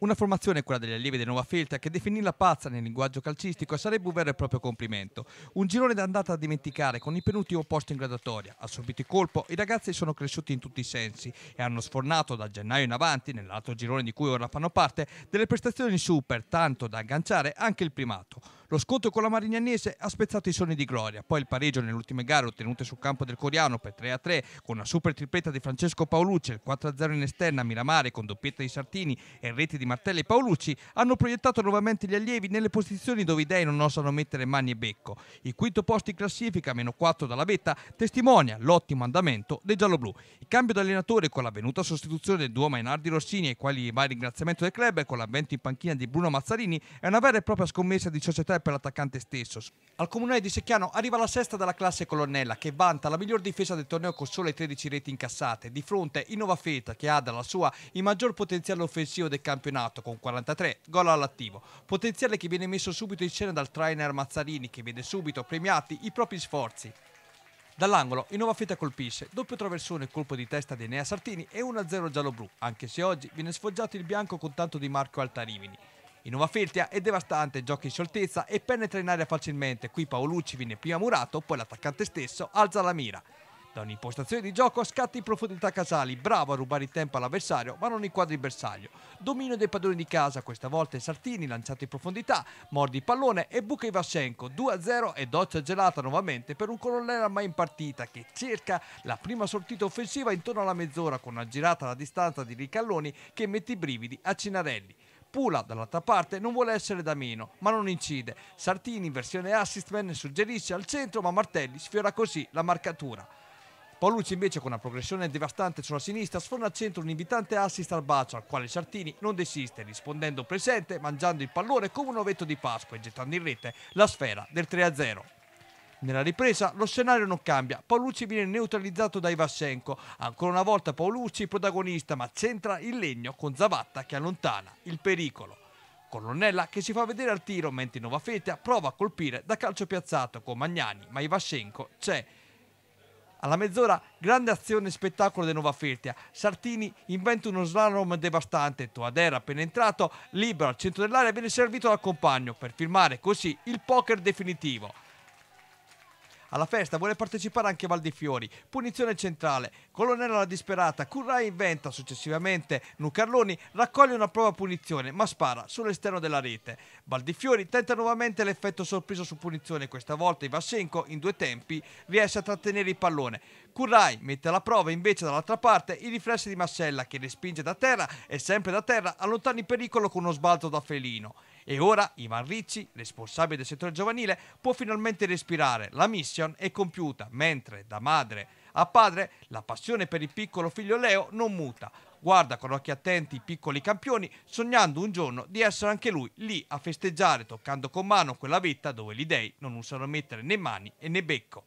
Una formazione, quella degli allievi del Nova Felta, che definirla pazza nel linguaggio calcistico sarebbe un vero e proprio complimento. Un girone d'andata a dimenticare con il penultimo posto in graduatoria. Ha subito il colpo, i ragazzi sono cresciuti in tutti i sensi e hanno sfornato da gennaio in avanti, nell'altro girone di cui ora fanno parte, delle prestazioni super, tanto da agganciare anche il primato. Lo scontro con la Marignanese ha spezzato i sogni di gloria, poi il pareggio nelle ultime gare ottenute sul campo del Coriano per 3-3 con una super tripletta di Francesco Paolucci, il 4-0 in esterna a Miramare con doppietta di Sartini e reti di Martelli e Paolucci hanno proiettato nuovamente gli allievi nelle posizioni dove i dei non osano mettere mani e becco. Il quinto posto in classifica, meno 4 dalla vetta, testimonia l'ottimo andamento dei gialloblu. Il cambio d'allenatore con la venuta sostituzione del duo Mainardi Rossini ai quali va il ringraziamento del club e con l'avvento in panchina di Bruno Mazzarini è una vera e propria scommessa di società per l'attaccante stesso. Al comunale di Secchiano arriva la sesta della classe colonnella che vanta la miglior difesa del torneo con sole 13 reti incassate, di fronte Innova Feta che ha dalla sua il maggior potenziale offensivo del campionato con 43 gol all'attivo. Potenziale che viene messo subito in scena dal trainer Mazzarini che vede subito premiati i propri sforzi. Dall'angolo, Innova Feta colpisce, doppio traversone colpo di testa di Enea Sartini e 1-0 giallo-blu, anche se oggi viene sfoggiato il bianco con tanto di Marco Altarimini. Innova Feltia è devastante, gioca in scioltezza e penetra in aria facilmente. Qui Paolucci viene prima murato, poi l'attaccante stesso alza la mira. Da un'impostazione di gioco scatta in profondità Casali, bravo a rubare il tempo all'avversario, ma non inquadra il bersaglio. Dominio dei padroni di casa, questa volta Sartini lanciato in profondità, mordi il pallone e buca Ivascenko 2-0 e doccia gelata nuovamente per un colonnello mai in partita che cerca la prima sortita offensiva intorno alla mezz'ora con una girata alla distanza di Ricalloni che mette i brividi a Cinarelli. Pula dall'altra parte non vuole essere da meno, ma non incide. Sartini in versione assistman suggerisce al centro, ma Martelli sfiora così la marcatura. Paolucci invece con una progressione devastante sulla sinistra sforna al centro un invitante assist al bacio al quale Sartini non desiste rispondendo presente mangiando il pallone come un ovetto di Pasqua e gettando in rete la sfera del 3-0. Nella ripresa lo scenario non cambia, Paolucci viene neutralizzato da Ivascenko, ancora una volta Paolucci protagonista ma centra il legno con Zavatta che allontana il pericolo. Colonnella che si fa vedere al tiro mentre Nova Fetia prova a colpire da calcio piazzato con Magnani ma Ivascenko c'è. Alla mezz'ora, grande azione e spettacolo di Nova Feltia. Sartini inventa uno slalom devastante. Toader, appena entrato, libero al centro dell'area, viene servito dal compagno per firmare così il poker definitivo. Alla festa vuole partecipare anche Valdifiori. Punizione centrale. Colonnella la disperata. Currai inventa successivamente. Nucarloni raccoglie una prova punizione ma spara sull'esterno della rete. Valdifiori tenta nuovamente l'effetto sorpreso su punizione. Questa volta Ivascenko in due tempi riesce a trattenere il pallone. Currai mette alla prova invece dall'altra parte i riflessi di Massella che respinge da terra e sempre da terra allontana il pericolo con uno sbalzo da felino. E ora Ivan Ricci, responsabile del settore giovanile, può finalmente respirare. La mission è compiuta, mentre da madre a padre la passione per il piccolo figlio Leo non muta. Guarda con occhi attenti i piccoli campioni, sognando un giorno di essere anche lui lì a festeggiare, toccando con mano quella vetta dove gli dei non usano mettere né mani né becco.